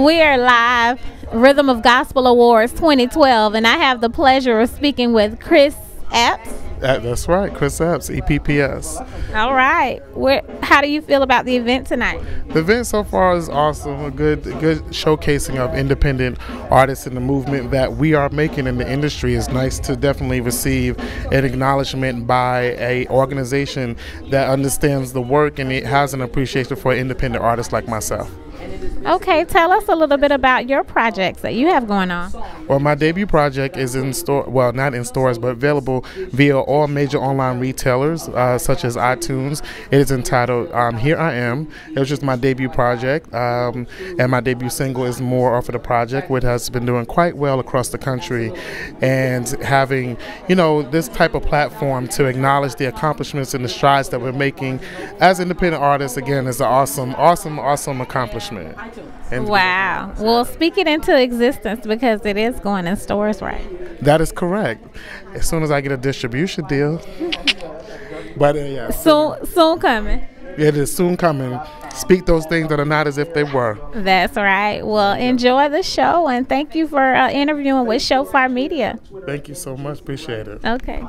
We are live, Rhythm of Gospel Awards 2012, and I have the pleasure of speaking with Chris Epps. That, that's right, Chris Epps, EPPS. All right. Where, how do you feel about the event tonight? The event so far is awesome. A good, good showcasing of independent artists and the movement that we are making in the industry. It's nice to definitely receive an acknowledgement by a organization that understands the work and it has an appreciation for independent artists like myself. Okay, tell us a little bit about your projects that you have going on. Well, my debut project is in store, well, not in stores, but available via all major online retailers uh, such as iTunes. It is entitled um, Here I Am. It was just my debut project, um, and my debut single is More Off of the Project, which has been doing quite well across the country. And having, you know, this type of platform to acknowledge the accomplishments and the strides that we're making as independent artists, again, is an awesome, awesome, awesome accomplishment. And wow. Well, speak it into existence because it is going in stores, right? That is correct. As soon as I get a distribution deal. but uh, yeah. Soon, soon coming. It is soon coming. Speak those things that are not as if they were. That's right. Well, enjoy the show and thank you for uh, interviewing with Shofar Media. Thank you so much. Appreciate it. Okay.